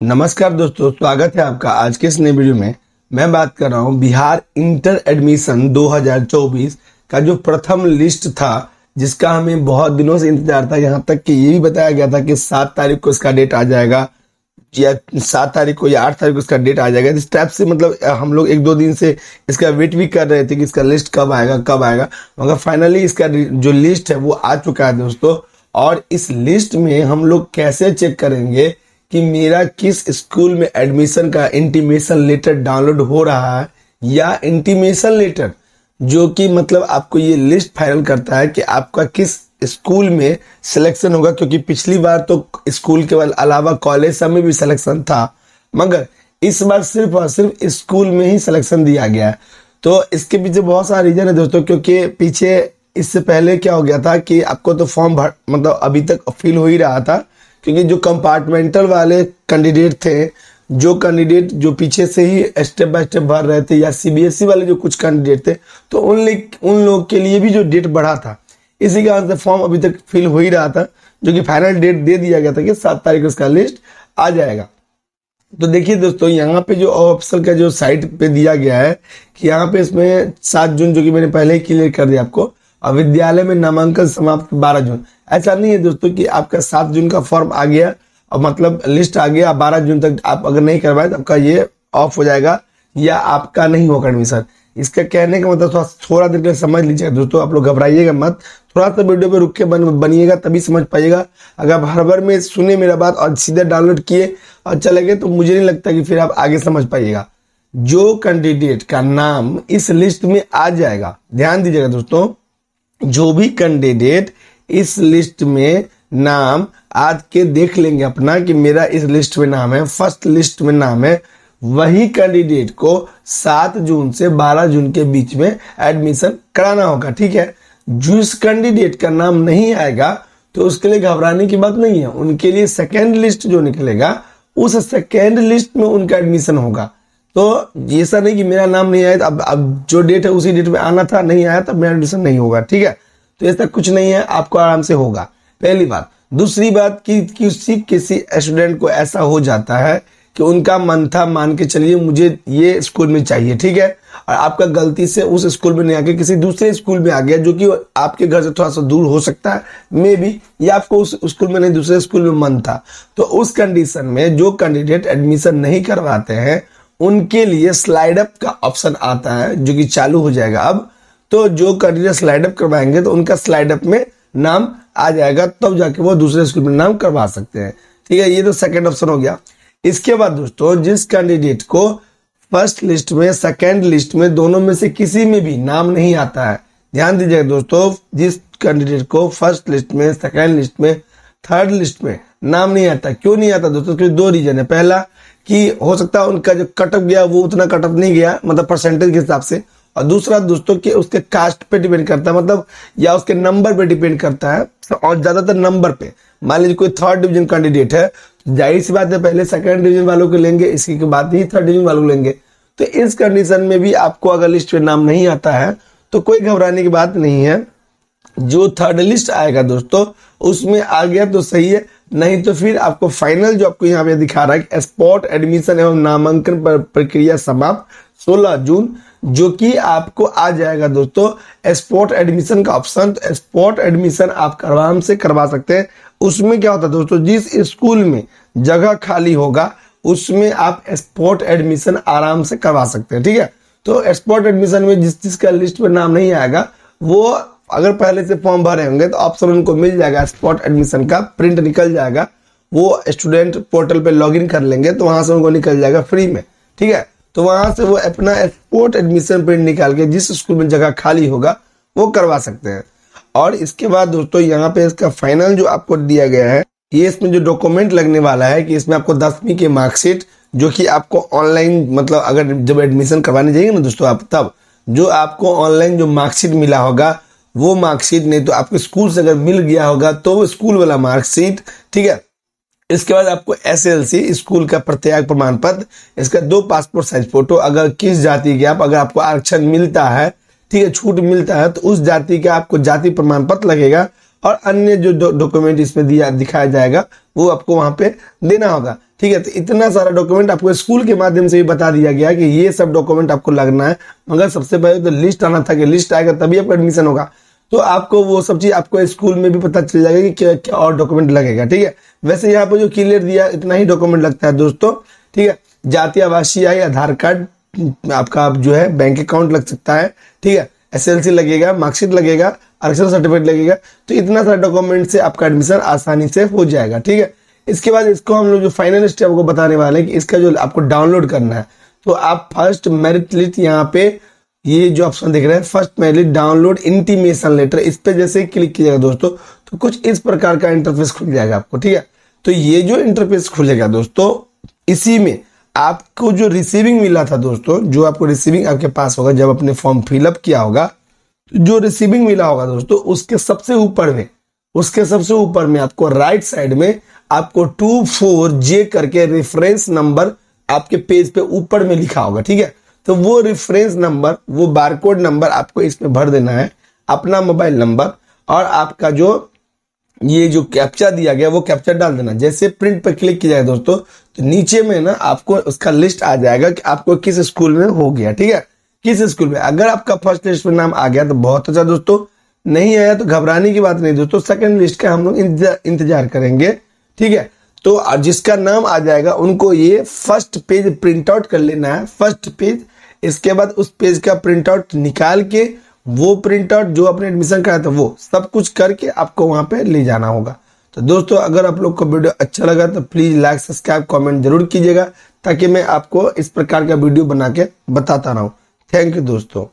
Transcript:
नमस्कार दोस्तों, स्वागत है आपका आज के इस नए वीडियो में। मैं बात कर रहा हूँ बिहार इंटर एडमिशन 2024 का जो प्रथम लिस्ट था, जिसका हमें बहुत दिनों से इंतज़ार था। यहाँ तक कि ये भी बताया गया था कि सात तारीख को इसका डेट आ जाएगा, या सात तारीख को या आठ तारीख को इसका डेट आ जाएगा। इस टाइप से मतलब हम लोग एक दो दिन से इसका वेट भी कर रहे थे कि इसका लिस्ट कब आएगा कब आएगा। मगर फाइनली इसका जो लिस्ट है, वो आ चुका है दोस्तों। और इस लिस्ट में हम लोग कैसे चेक करेंगे कि मेरा किस स्कूल में एडमिशन का इंटीमेशन लेटर डाउनलोड हो रहा है या इंटीमेशन लेटर जो कि मतलब आपको ये लिस्ट फाइनल करता है कि आपका किस स्कूल में सिलेक्शन होगा, क्योंकि पिछली बार तो स्कूल के अलावा कॉलेज सब में भी सिलेक्शन था, मगर इस बार सिर्फ़ और सिर्फ़ स्कूल में ही सिलेक्शन दिया गया है। तो इसके पीछे बहुत सारा रीजन है दोस्तों, क्योंकि पीछे इससे पहले क्या हो गया था कि आपको तो फॉर्म भर मतलब अभी तक फिल हो ही रहा था क्योंकि जो कंपार्टमेंटल वाले कैंडिडेट थे, जो कैंडिडेट जो पीछे से ही स्टेप बाय स्टेप भर रहे थे या सीबीएसई e वाले जो कुछ कैंडिडेट थे तो उन उन लोगों के लिए भी जो डेट बढ़ा था, इसी कारण से फॉर्म अभी तक फिल हो ही रहा था, जो कि फाइनल डेट दे दिया गया था कि सात तारीख को इसका लिस्ट आ जाएगा। तो देखिए दोस्तों, यहाँ पे जो ऑफिसर का जो साइट पे दिया गया है कि यहाँ पे इसमें सात जून जो कि मैंने पहले ही क्लियर कर दिया आपको और विद्यालय में नामांकन समाप्त बारह जून। ऐसा नहीं है दोस्तों कि आपका सात जून का फॉर्म आ गया और मतलब लिस्ट आ गया, बारह जून तक आप अगर नहीं करवाए तो आपका ये ऑफ़ हो जाएगा या आपका नहीं होगा एडमिशन इसका कहने का मतलब थोड़ा थोड़ा देर के समझ लीजिएगा। दोस्तों, आप लोग घबराइएगा मत। थोड़ा सा वीडियो पे रुक के बन बनिएगा तभी समझ पाइएगा। अगर आप हर बार में सुने मेरा बात और सीधे डाउनलोड किए और चले गए तो मुझे नहीं लगता कि फिर आप आगे समझ पाइएगा। जो कैंडिडेट का नाम इस लिस्ट में आ जाएगा, ध्यान दीजिएगा दोस्तों। जो भी कैंडिडेट इस लिस्ट में नाम आज के देख लेंगे अपना कि मेरा इस लिस्ट में नाम है फ़र्स्ट लिस्ट में नाम है। वही कैंडिडेट को सात जून से बारह जून के बीच में एडमिशन कराना होगा, ठीक है? जिस कैंडिडेट का नाम नहीं आएगा तो उसके लिए घबराने की बात नहीं है। उनके लिए सेकेंड लिस्ट जो निकलेगा, उस सेकेंड लिस्ट में उनका एडमिशन होगा। तो ऐसा नहीं कि मेरा नाम नहीं आया, अब अब जो डेट है उसी डेट में आना था, नहीं आया तब मेरा एडमिशन नहीं होगा, ठीक है? तो ऐसा कुछ नहीं है, आपको आराम से होगा। पहली बात। दूसरी बात कि, किसी किसी स्टूडेंट को ऐसा हो जाता है कि उनका मन था, मान के चलिए, मुझे ये स्कूल में चाहिए, ठीक है? और आपका गलती से उस स्कूल में नहीं आके किसी दूसरे स्कूल में आ गया, जो कि आपके घर से थोड़ा सा दूर हो सकता है मे बी या आपको उस स्कूल में नहीं, दूसरे स्कूल में मन था। तो उस कंडीशन में जो कैंडिडेट एडमिशन नहीं करवाते हैं उनके लिए स्लाइड अप का ऑप्शन आता है, जो कि चालू हो जाएगा अब। तो जो कैंडिडेट स्लाइड अप करवाएँगे तो उनका स्लाइड अप में नाम आ जाएगा, तब तो जाके वो दूसरे स्कूल में नाम करवा सकते हैं। ठीक है, ये तो सेकंड ऑप्शन हो गया। इसके बाद दोस्तों, जिस कैंडिडेट को फ़र्स्ट लिस्ट में सेकेंड लिस्ट में दोनों में से किसी में भी नाम नहीं आता है, ध्यान दीजिएगा दोस्तों, जिस कैंडिडेट को फ़र्स्ट लिस्ट में सेकेंड लिस्ट में थर्ड लिस्ट में नाम नहीं आता, क्यों नहीं आता दोस्तों? दो रीजन है। पहला कि हो सकता है उनका जो कटअप गया, वो उतना कटअप नहीं गया मतलब परसेंटेज के हिसाब से। और दूसरा दोस्तों के उसके कास्ट पे डिपेंड करता है मतलब या उसके नंबर पे डिपेंड करता है और ज़्यादातर नंबर पे। मान लीजिए कोई थर्ड डिवीज़न कैंडिडेट है ज़ाहिर सी बात है, पहले सेकंड डिवीज़न वालों को लेंगे, इसके बाद ही थर्ड डिवीज़न वालों को लेंगे। तो इस कंडीशन में भी आपको अगर लिस्ट में नाम नहीं आता है तो कोई घबराने की बात नहीं है। जो थर्ड लिस्ट आएगा दोस्तों, उसमें आ गया तो सही है नहीं तो फिर आपको फाइनल जो आपको यहाँ पे दिखा रहा है स्पॉट एडमिशन एवं नामांकन प्रक्रिया समाप्त 16 जून, जो कि आपको आ जाएगा दोस्तों स्पॉट एडमिशन का ऑप्शन तो स्पॉट एडमिशन आप आराम से करवा सकते हैं। उसमें क्या होता है दोस्तों, जिस स्कूल में जगह खाली होगा, उसमें आप स्पॉट एडमिशन आराम से करवा सकते हैं, ठीक है? तो स्पॉट एडमिशन में जिस जिसका लिस्ट में नाम नहीं आएगा, वो अगर पहले से फॉर्म भरे होंगे तो ऑप्शन उनको मिल जाएगा स्पॉट एडमिशन का प्रिंट निकल जाएगा। वो स्टूडेंट पोर्टल पे लॉगिन कर लेंगे तो वहाँ से उनको निकल जाएगा फ्री में, ठीक है? तो वहाँ से वो अपना स्पोर्ट एडमिशन प्रिंट निकाल के जिस स्कूल में जगह खाली होगा, वो करवा सकते हैं। और इसके बाद दोस्तों, यहाँ पे इसका फाइनल जो आपको दिया गया है, ये इसमें जो डॉक्यूमेंट लगने वाला है कि इसमें आपको दसवीं के मार्कशीट जो कि आपको ऑनलाइन मतलब अगर जब एडमिशन करवाने जाएँगे ना दोस्तों आप, तब जो आपको ऑनलाइन जो मार्कशीट मिला होगा वो मार्कशीट नहीं तो आपको स्कूल से अगर मिल गया होगा तो वो स्कूल वाला मार्कशीट ठीक है? इसके बाद आपको एस एल सी स्कूल का प्रत्याग प्रमाण पत्र, इसका दो पासपोर्ट साइज़ फ़ोटो अगर किस जाति के आप, अगर आपको आरक्षण मिलता है, ठीक है, छूट मिलता है तो उस जाति का आपको जाति प्रमाण पत्र लगेगा और अन्य जो डॉक्यूमेंट इसमें दिया, दिखाया जाएगा, वो आपको वहाँ पे देना होगा। ठीक है तो इतना सारा डॉक्यूमेंट आपको स्कूल के माध्यम से भी बता दिया गया कि ये सब डॉक्यूमेंट आपको लगना है। मगर सबसे पहले तो लिस्ट आना था कि लिस्ट आएगा, तभी आपका एडमिशन होगा। तो आपको वो सब चीज़ आपको स्कूल में भी पता चल जाएगा कि क्या क्या और डॉक्यूमेंट लगेगा। ठीक है, वैसे यहाँ पे जो क्लियर दिया, इतना ही डॉक्यूमेंट लगता है दोस्तों। ठीक है, जाति आवासीय आई आधार कार्ड, आपका जो है बैंक अकाउंट लग सकता है। ठीक है एसएलसी लगेगा मार्कशीट लगेगा आरक्षण सर्टिफिकेट लगेगा तो इतना सारा डॉक्यूमेंट से आपका एडमिशन आसानी से हो जाएगा, ठीक है? इसके बाद इसको हम लोग जो फाइनल स्टेप को बताने वाले हैं कि इसका जो आपको डाउनलोड करना है तो आप फ़र्स्ट मेरिट लिस्ट यहाँ पे, ये जो ऑप्शन देख रहे हैं first merit download intimation letter इस पे जैसे क्लिक कीजिएगा दोस्तों तो कुछ इस प्रकार का इंटरफेस खुल जाएगा आपको, ठीक है? तो ये जो इंटरफेस खुलेगा दोस्तों, इसी में आपको जो रिसीविंग मिला था दोस्तों, जो आपको रिसीविंग आपके पास होगा, जब आपने फॉर्म फिलअप किया होगा जो रिसीविंग मिला होगा दोस्तों, उसके सबसे ऊपर में, उसके सबसे ऊपर में आपको राइट साइड में आपको टू फोर जे करके रेफरेंस नंबर आपके पेज पे ऊपर में लिखा होगा, ठीक है? तो वो रेफरेंस नंबर वो बारकोड नंबर आपको इसमें भर देना है, अपना मोबाइल नंबर और आपका जो, ये जो कैप्चा दिया गया, वो कैप्चा डाल देना। जैसे प्रिंट पर क्लिक किया जाए दोस्तों तो नीचे में ना आपको उसका लिस्ट आ जाएगा कि आपको किस स्कूल में हो गया, ठीक है? किस स्कूल में? अगर आपका फ़र्स्ट लिस्ट में नाम आ गया तो बहुत अच्छा दोस्तों। नहीं आया तो घबराने की बात नहीं दोस्तों। सेकंड लिस्ट का हम लोग इंतज़ार करेंगे। ठीक है? तो जिसका नाम आ जाएगा, उनको ये फ़र्स्ट पेज प्रिंट आउट कर लेना है। फ़र्स्ट पेज इसके बाद उस पेज का प्रिंट आउट निकाल के वो प्रिंट आउट जो आपने एडमिशन कराया था वो सब कुछ करके आपको वहाँ पे ले जाना होगा। तो दोस्तों, अगर आप लोग को वीडियो अच्छा लगा तो प्लीज़ लाइक सब्सक्राइब कमेंट ज़रूर कीजिएगा ताकि मैं आपको इस प्रकार का वीडियो बना के बताता रहूँ। थैंक यू दोस्तों।